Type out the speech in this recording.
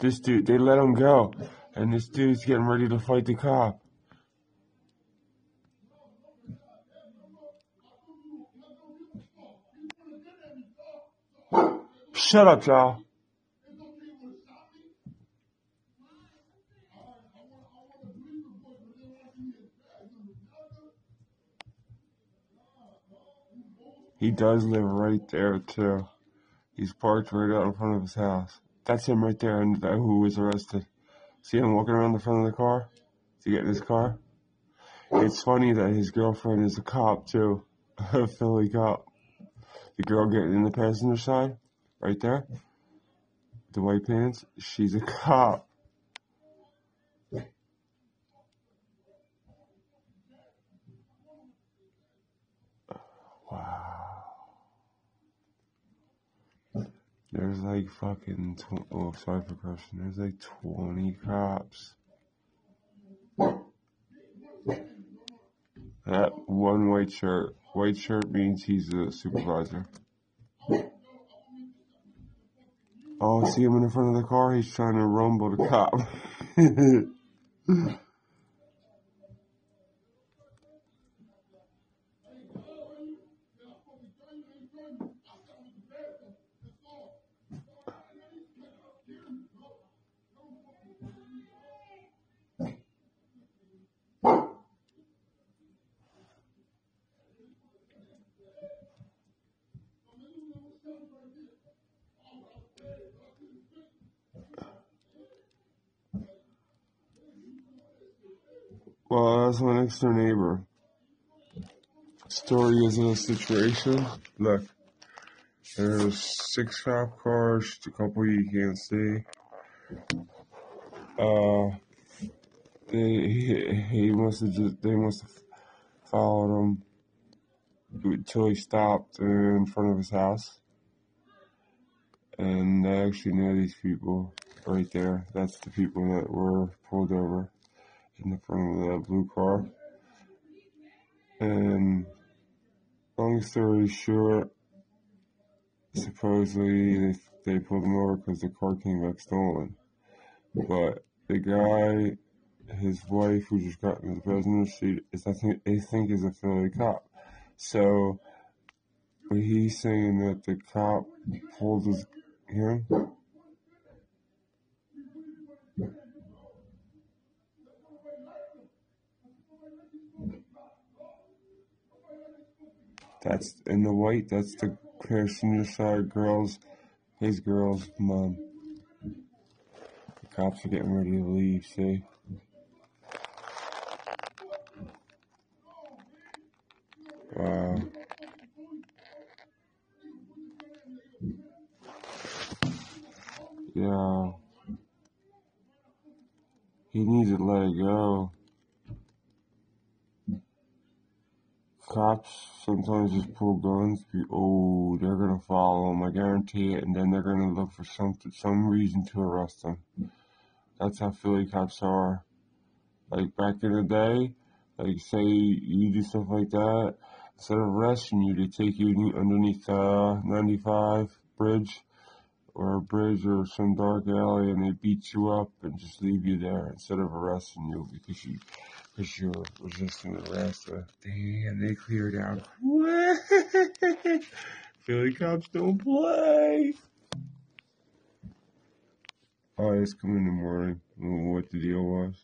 This dude, they let him go, and this dude's getting ready to fight the cop. Shut up, y'all. He does live right there too. He's parked right out in front of his house. That's him right there, and that who was arrested. See him walking around the front of the car? to get in his car? It's funny that his girlfriend is a cop too, a Philly cop. The girl getting in the passenger side, right there, the white pants. She's a cop. There's like fucking, tw- oh, sorry for cursing. There's like 20 cops. That one white shirt. White shirt means he's a supervisor. Oh, see him in the front of the car? He's trying to rumble the cop. well, that's my next door neighbor. Story is in a situation. Look, there's six cop cars, just a couple you can't see. Uh, they he, he must have just they must have followed him until he stopped in front of his house. And I actually know these people right there. That's the people that were pulled over in the front of the blue car. And long story short, supposedly they, they pulled him over because the car came back stolen. But the guy, his wife, who just got in the passenger seat, is I think they think is a Philly cop. So, but he's saying that the cop pulled his him. That's in the white. That's the passenger side girls, his girl's mom. The cops are getting ready to leave. See. Wow. Yeah. He needs to let it go. Cops sometimes just pull guns. Be, oh, they're gonna follow them. I guarantee it. And then they're gonna look for some some reason to arrest them. That's how Philly cops are. Like back in the day, like say you do stuff like that, instead of arresting you, they take you underneath uh 95 bridge or a bridge or some dark alley and they beat you up and just leave you there instead of arresting you because you because you're resisting arrest. Damn, they cleared out. Philly cops don't play. Oh, it's coming in the morning. I don't know what the deal was.